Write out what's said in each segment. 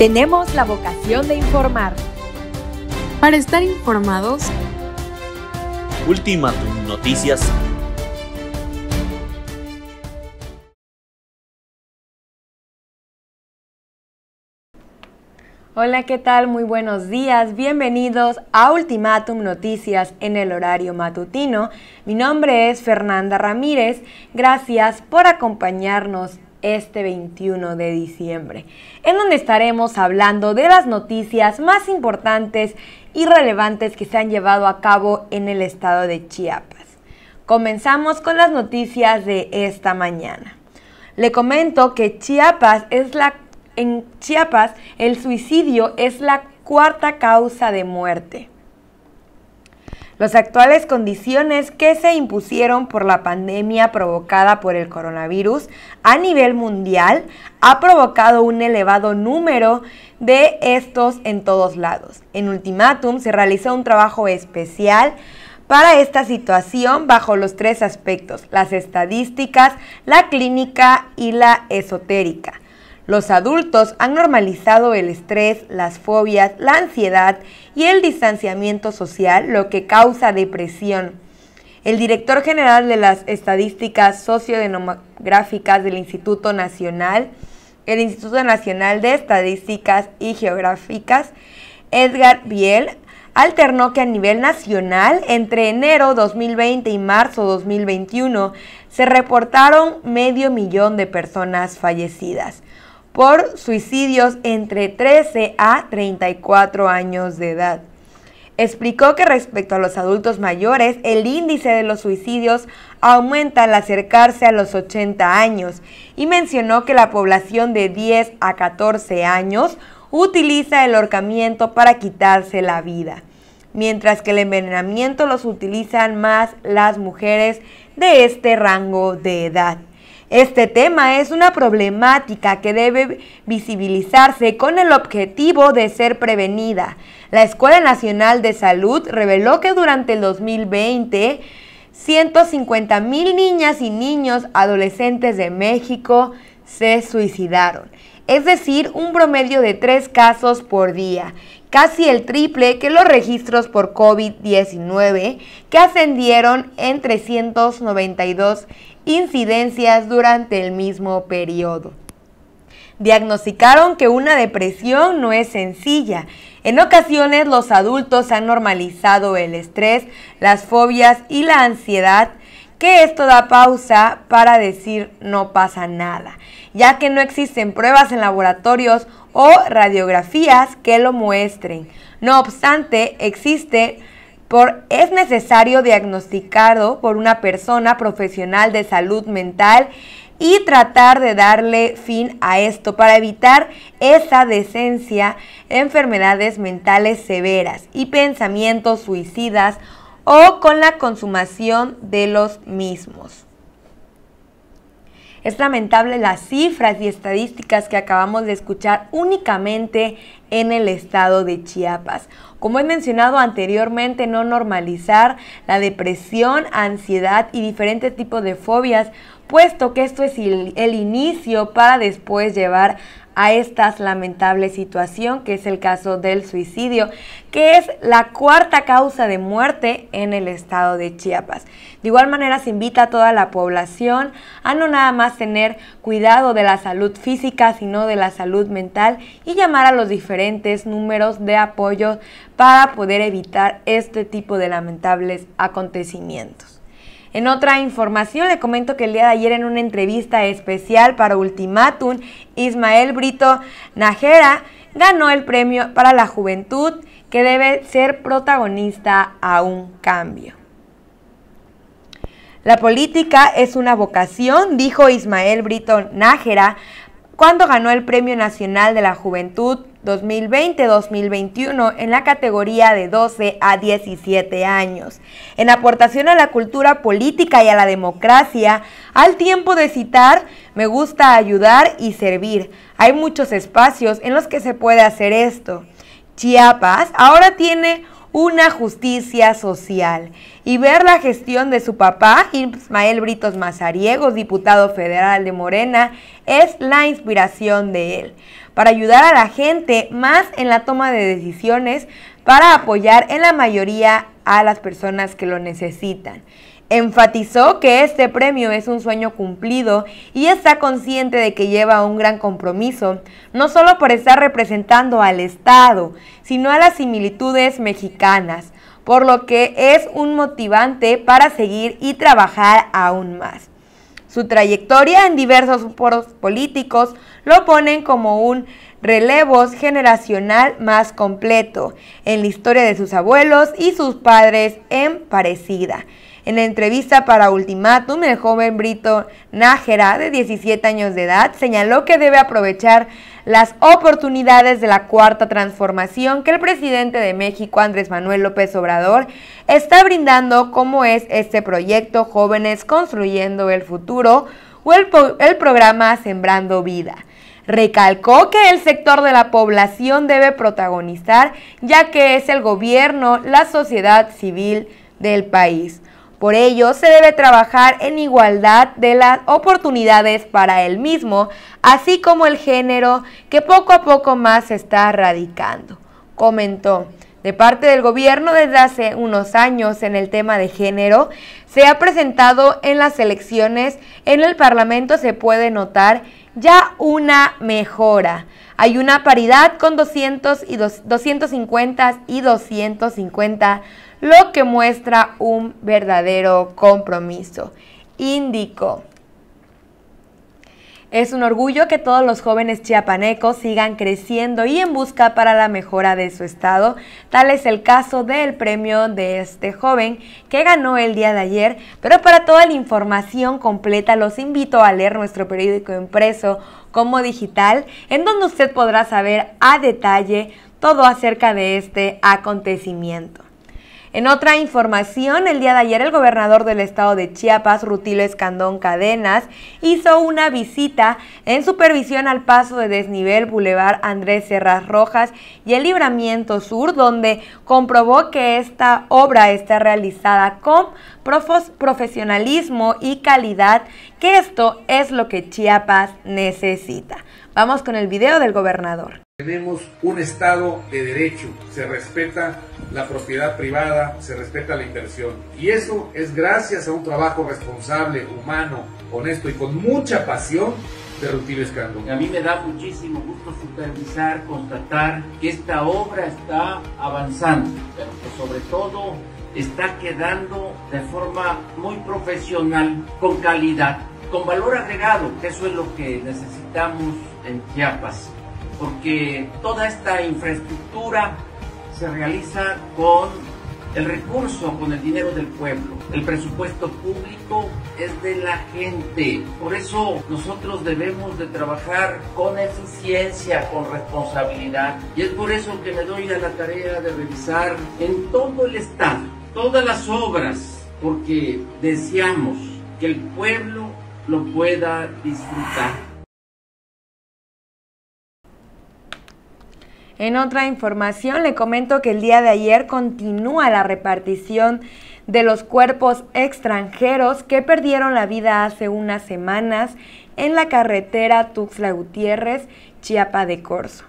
Tenemos la vocación de informar. Para estar informados, Ultimatum Noticias. Hola, ¿qué tal? Muy buenos días. Bienvenidos a Ultimatum Noticias en el horario matutino. Mi nombre es Fernanda Ramírez. Gracias por acompañarnos este 21 de diciembre, en donde estaremos hablando de las noticias más importantes y relevantes que se han llevado a cabo en el estado de Chiapas. Comenzamos con las noticias de esta mañana. Le comento que Chiapas es la en Chiapas el suicidio es la cuarta causa de muerte. Las actuales condiciones que se impusieron por la pandemia provocada por el coronavirus a nivel mundial ha provocado un elevado número de estos en todos lados. En Ultimatum se realizó un trabajo especial para esta situación bajo los tres aspectos, las estadísticas, la clínica y la esotérica. Los adultos han normalizado el estrés, las fobias, la ansiedad y el distanciamiento social, lo que causa depresión. El director general de las estadísticas sociodemográficas del Instituto Nacional, el Instituto Nacional de Estadísticas y Geográficas, Edgar Biel, alternó que a nivel nacional, entre enero 2020 y marzo 2021, se reportaron medio millón de personas fallecidas por suicidios entre 13 a 34 años de edad. Explicó que respecto a los adultos mayores, el índice de los suicidios aumenta al acercarse a los 80 años y mencionó que la población de 10 a 14 años utiliza el ahorcamiento para quitarse la vida, mientras que el envenenamiento los utilizan más las mujeres de este rango de edad. Este tema es una problemática que debe visibilizarse con el objetivo de ser prevenida. La Escuela Nacional de Salud reveló que durante el 2020 150 mil niñas y niños adolescentes de México se suicidaron, es decir, un promedio de tres casos por día, casi el triple que los registros por COVID-19, que ascendieron en 392 incidencias durante el mismo periodo. Diagnosticaron que una depresión no es sencilla. En ocasiones los adultos han normalizado el estrés, las fobias y la ansiedad, que esto da pausa para decir no pasa nada, ya que no existen pruebas en laboratorios o radiografías que lo muestren. No obstante, existe es necesario diagnosticado por una persona profesional de salud mental y tratar de darle fin a esto para evitar esa decencia, enfermedades mentales severas y pensamientos suicidas o con la consumación de los mismos. Es lamentable las cifras y estadísticas que acabamos de escuchar únicamente en el estado de Chiapas. Como he mencionado anteriormente, no normalizar la depresión, ansiedad y diferentes tipos de fobias, puesto que esto es el, inicio para después llevar a esta lamentable situación que es el caso del suicidio, que es la cuarta causa de muerte en el estado de Chiapas. De igual manera se invita a toda la población a no nada más tener cuidado de la salud física, sino de la salud mental y llamar a los diferentes números de apoyo para poder evitar este tipo de lamentables acontecimientos. En otra información le comento que el día de ayer en una entrevista especial para Ultimatum, Ismael Brito Najera ganó el premio para la juventud que debe ser protagonista a un cambio. La política es una vocación, dijo Ismael Brito Nájera cuando ganó el Premio Nacional de la Juventud 2020-2021 en la categoría de 12 a 17 años. En aportación a la cultura política y a la democracia, al tiempo de citar, me gusta ayudar y servir. Hay muchos espacios en los que se puede hacer esto. Chiapas ahora tiene una justicia social y ver la gestión de su papá, Ismael Britos Mazariegos, diputado federal de Morena, es la inspiración de él, para ayudar a la gente más en la toma de decisiones, para apoyar en la mayoría a las personas que lo necesitan. Enfatizó que este premio es un sueño cumplido y está consciente de que lleva un gran compromiso, no solo por estar representando al Estado, sino a las similitudes mexicanas, por lo que es un motivante para seguir y trabajar aún más. Su trayectoria en diversos foros políticos lo ponen como un relevo generacional más completo en la historia de sus abuelos y sus padres en parecida. En la entrevista para Ultimátum, el joven Brito Nájera, de 17 años de edad, señaló que debe aprovechar las oportunidades de la cuarta transformación que el presidente de México, Andrés Manuel López Obrador, está brindando, como es este proyecto Jóvenes Construyendo el Futuro o el, el programa Sembrando Vida. Recalcó que el sector de la población debe protagonizar, ya que es el gobierno, la sociedad civil del país. Por ello, se debe trabajar en igualdad de las oportunidades para el mismo, así como el género que poco a poco más se está radicando. Comentó, de parte del gobierno desde hace unos años en el tema de género, se ha presentado en las elecciones, en el Parlamento se puede notar ya una mejora. Hay una paridad con 200 y 250 y 250 lo que muestra un verdadero compromiso. Indicó. Es un orgullo que todos los jóvenes chiapanecos sigan creciendo y en busca para la mejora de su estado. Tal es el caso del premio de este joven que ganó el día de ayer. Pero para toda la información completa los invito a leer nuestro periódico impreso como digital, en donde usted podrá saber a detalle todo acerca de este acontecimiento. En otra información, el día de ayer el gobernador del estado de Chiapas, Rutilio Escandón Cadenas, hizo una visita en supervisión al paso de desnivel Boulevard Andrés Serras Rojas y el Libramiento Sur, donde comprobó que esta obra está realizada con profesionalismo y calidad, que esto es lo que Chiapas necesita. Vamos con el video del gobernador. Tenemos un Estado de derecho, se respeta la propiedad privada, se respeta la inversión. Y eso es gracias a un trabajo responsable, humano, honesto y con mucha pasión de Rutilio Escandón. A mí me da muchísimo gusto supervisar, constatar que esta obra está avanzando, pero que sobre todo está quedando de forma muy profesional, con calidad, con valor agregado, que eso es lo que necesitamos en Chiapas porque toda esta infraestructura se realiza con el recurso, con el dinero del pueblo. El presupuesto público es de la gente. Por eso nosotros debemos de trabajar con eficiencia, con responsabilidad. Y es por eso que me doy a la tarea de revisar en todo el Estado todas las obras, porque deseamos que el pueblo lo pueda disfrutar. En otra información le comento que el día de ayer continúa la repartición de los cuerpos extranjeros que perdieron la vida hace unas semanas en la carretera Tuxtla Gutiérrez, Chiapa de Corzo.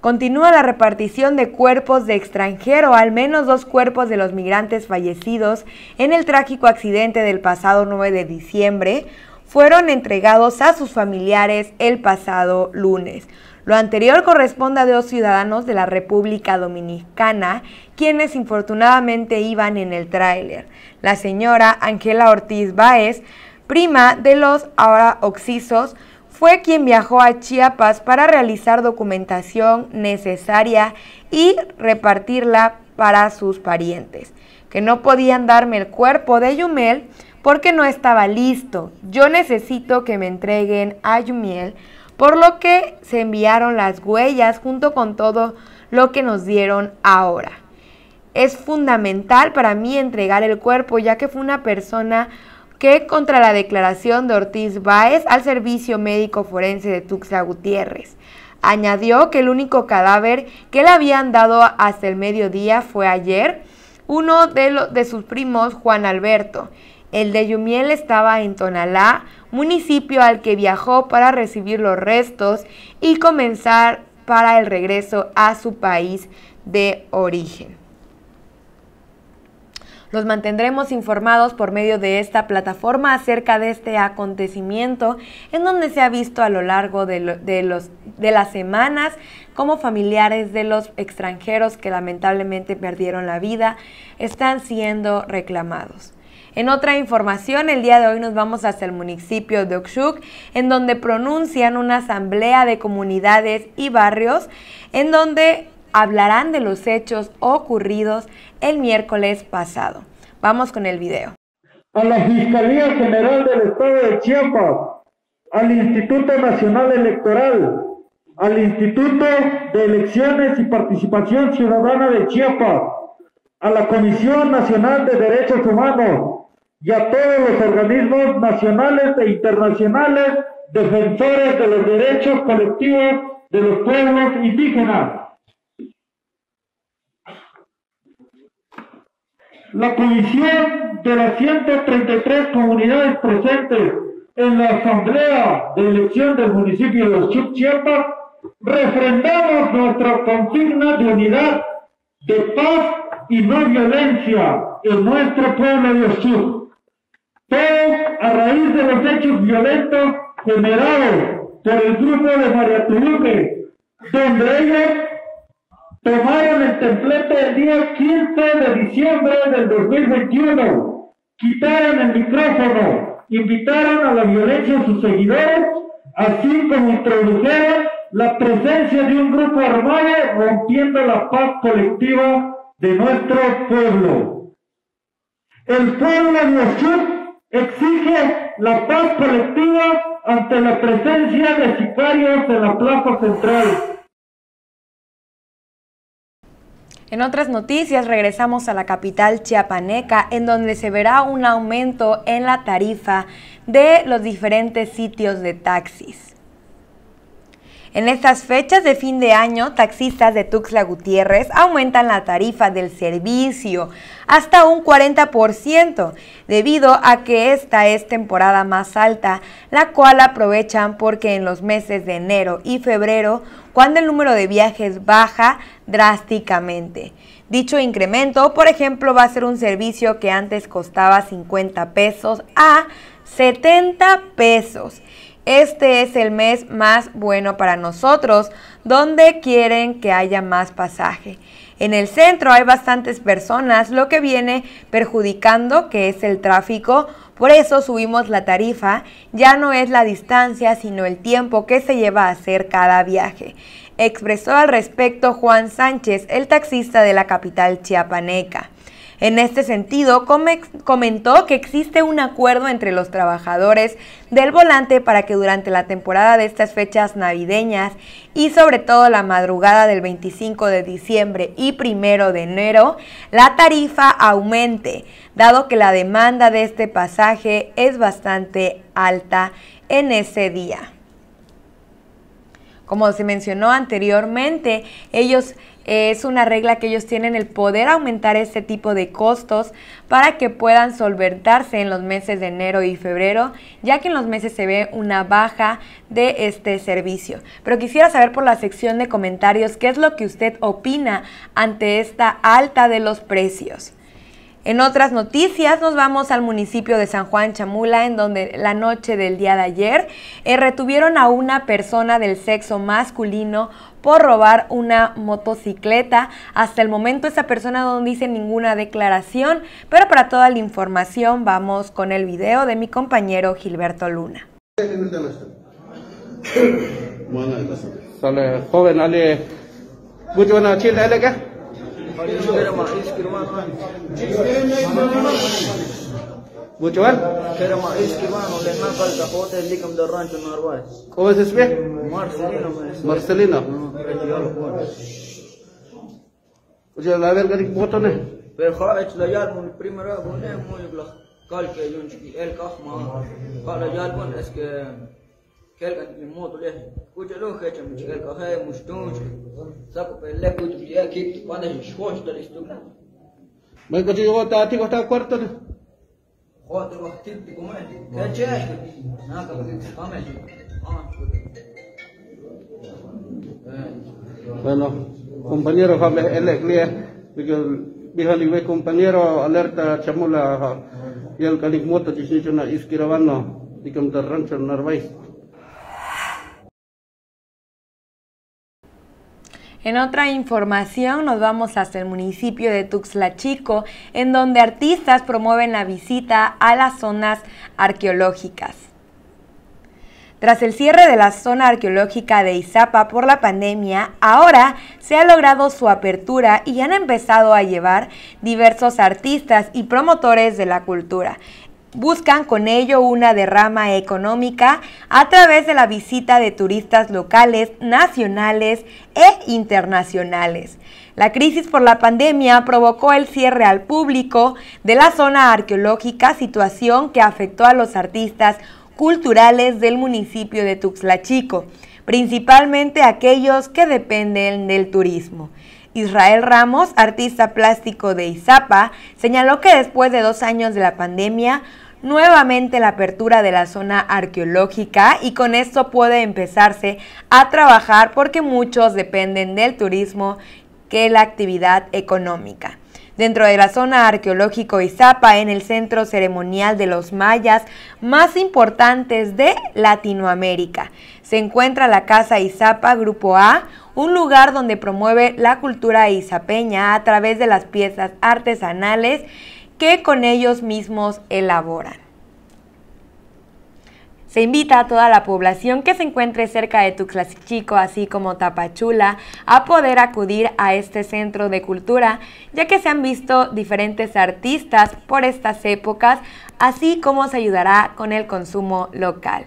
Continúa la repartición de cuerpos de extranjero, al menos dos cuerpos de los migrantes fallecidos en el trágico accidente del pasado 9 de diciembre fueron entregados a sus familiares el pasado lunes. Lo anterior corresponde a dos ciudadanos de la República Dominicana, quienes infortunadamente iban en el tráiler. La señora Ángela Ortiz Báez, prima de los ahora oxisos, fue quien viajó a Chiapas para realizar documentación necesaria y repartirla para sus parientes, que no podían darme el cuerpo de Yumel porque no estaba listo. Yo necesito que me entreguen a Yumiel por lo que se enviaron las huellas junto con todo lo que nos dieron ahora. Es fundamental para mí entregar el cuerpo ya que fue una persona que contra la declaración de Ortiz Báez al Servicio Médico Forense de Tuxtla Gutiérrez. Añadió que el único cadáver que le habían dado hasta el mediodía fue ayer, uno de, de sus primos, Juan Alberto. El de Yumiel estaba en Tonalá, municipio al que viajó para recibir los restos y comenzar para el regreso a su país de origen. Los mantendremos informados por medio de esta plataforma acerca de este acontecimiento en donde se ha visto a lo largo de, los, de las semanas como familiares de los extranjeros que lamentablemente perdieron la vida están siendo reclamados. En otra información, el día de hoy nos vamos hacia el municipio de Oxuc, en donde pronuncian una asamblea de comunidades y barrios, en donde hablarán de los hechos ocurridos el miércoles pasado. Vamos con el video. A la Fiscalía General del Estado de Chiapas, al Instituto Nacional Electoral, al Instituto de Elecciones y Participación Ciudadana de Chiapas, a la Comisión Nacional de Derechos Humanos y a todos los organismos nacionales e internacionales defensores de los derechos colectivos de los pueblos indígenas. La Comisión de las 133 comunidades presentes en la Asamblea de Elección del municipio de Chiapas, refrendamos nuestra consigna de unidad, de paz y no violencia en nuestro pueblo de Ochuc. Todo a raíz de los hechos violentos generados por el grupo de María Tuluque, donde ellos tomaron el templete el día 15 de diciembre del 2021, quitaron el micrófono, invitaron a la violencia a sus seguidores, así como introdujeron la presencia de un grupo armado rompiendo la paz colectiva de nuestro pueblo. El pueblo de exige la paz colectiva ante la presencia de sicarios en la plaza central En otras noticias regresamos a la capital chiapaneca en donde se verá un aumento en la tarifa de los diferentes sitios de taxis. En estas fechas de fin de año, taxistas de Tuxtla Gutiérrez aumentan la tarifa del servicio hasta un 40% debido a que esta es temporada más alta, la cual aprovechan porque en los meses de enero y febrero, cuando el número de viajes baja drásticamente. Dicho incremento, por ejemplo, va a ser un servicio que antes costaba 50 pesos a 70 pesos. Este es el mes más bueno para nosotros, donde quieren que haya más pasaje. En el centro hay bastantes personas, lo que viene perjudicando que es el tráfico. Por eso subimos la tarifa. Ya no es la distancia, sino el tiempo que se lleva a hacer cada viaje. Expresó al respecto Juan Sánchez, el taxista de la capital chiapaneca. En este sentido, comentó que existe un acuerdo entre los trabajadores del volante para que durante la temporada de estas fechas navideñas y sobre todo la madrugada del 25 de diciembre y primero de enero, la tarifa aumente, dado que la demanda de este pasaje es bastante alta en ese día. Como se mencionó anteriormente, ellos es una regla que ellos tienen el poder aumentar este tipo de costos para que puedan solventarse en los meses de enero y febrero, ya que en los meses se ve una baja de este servicio. Pero quisiera saber por la sección de comentarios qué es lo que usted opina ante esta alta de los precios. En otras noticias nos vamos al municipio de San Juan Chamula, en donde la noche del día de ayer eh, retuvieron a una persona del sexo masculino por robar una motocicleta. Hasta el momento esa persona no dice ninguna declaración, pero para toda la información vamos con el video de mi compañero Gilberto Luna. بوچوال كرم رئيس كمان ولما قلت اخوته اللي كم دران في النرواي هو اسمه مارسلينا مارسلينا وجا لاير قال لك بوتو نه بير خارج لاير من بريمرا هنا مو يقول قال كي يونج كي ال كاخ ما قال لاير بون اسك كيل قد يموت له lo hecha mi kelka he mustunch saco pe le kuja ti ya kik pande shwonch da listu May kasi yung tati ko ta kwarto na. Joder, los tipos como es. ¿Qué chesh? Nada, que Bueno, compañero alerta chamula iskirawano. Ikam da rancho. En otra información nos vamos hasta el municipio de Tuxtla Chico, en donde artistas promueven la visita a las zonas arqueológicas. Tras el cierre de la zona arqueológica de Izapa por la pandemia, ahora se ha logrado su apertura y han empezado a llevar diversos artistas y promotores de la cultura. Buscan con ello una derrama económica a través de la visita de turistas locales, nacionales e internacionales. La crisis por la pandemia provocó el cierre al público de la zona arqueológica, situación que afectó a los artistas culturales del municipio de Tuxtla Chico, principalmente aquellos que dependen del turismo. Israel Ramos, artista plástico de Izapa, señaló que después de dos años de la pandemia, nuevamente la apertura de la zona arqueológica y con esto puede empezarse a trabajar porque muchos dependen del turismo que la actividad económica. Dentro de la zona arqueológico Izapa, en el centro ceremonial de los mayas más importantes de Latinoamérica, se encuentra la Casa Izapa Grupo A, un lugar donde promueve la cultura izapeña a través de las piezas artesanales que con ellos mismos elaboran. Se invita a toda la población que se encuentre cerca de Tuxtla Chico, así como Tapachula, a poder acudir a este centro de cultura, ya que se han visto diferentes artistas por estas épocas, así como se ayudará con el consumo local.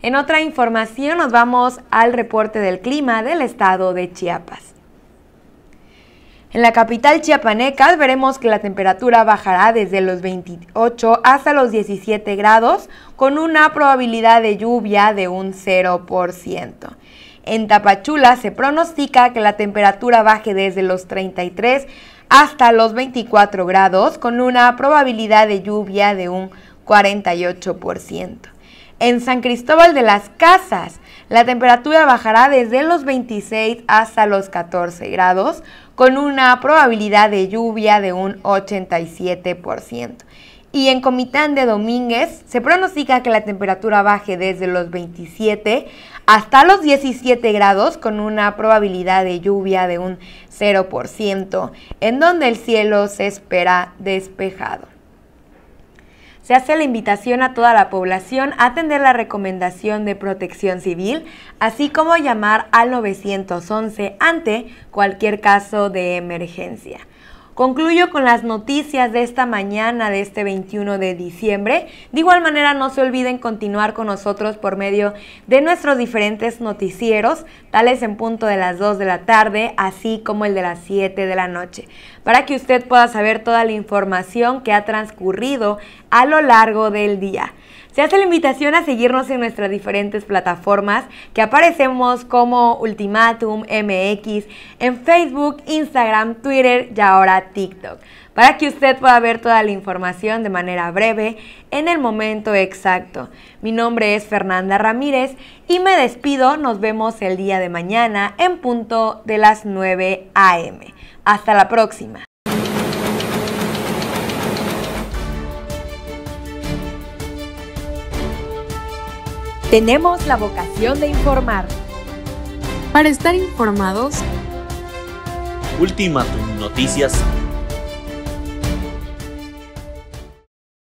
En otra información nos vamos al reporte del clima del estado de Chiapas. En la capital chiapaneca veremos que la temperatura bajará desde los 28 hasta los 17 grados con una probabilidad de lluvia de un 0%. En Tapachula se pronostica que la temperatura baje desde los 33 hasta los 24 grados con una probabilidad de lluvia de un 48%. En San Cristóbal de las Casas, la temperatura bajará desde los 26 hasta los 14 grados, con una probabilidad de lluvia de un 87%. Y en Comitán de Domínguez se pronostica que la temperatura baje desde los 27 hasta los 17 grados con una probabilidad de lluvia de un 0%, en donde el cielo se espera despejado se hace la invitación a toda la población a atender la recomendación de protección civil, así como llamar al 911 ante cualquier caso de emergencia. Concluyo con las noticias de esta mañana de este 21 de diciembre. De igual manera no se olviden continuar con nosotros por medio de nuestros diferentes noticieros, tales en punto de las 2 de la tarde, así como el de las 7 de la noche, para que usted pueda saber toda la información que ha transcurrido a lo largo del día. Se hace la invitación a seguirnos en nuestras diferentes plataformas que aparecemos como Ultimatum MX en Facebook, Instagram, Twitter y ahora TikTok para que usted pueda ver toda la información de manera breve en el momento exacto. Mi nombre es Fernanda Ramírez y me despido. Nos vemos el día de mañana en punto de las 9 a.m. Hasta la próxima. Tenemos la vocación de informar. Para estar informados, Ultimatum Noticias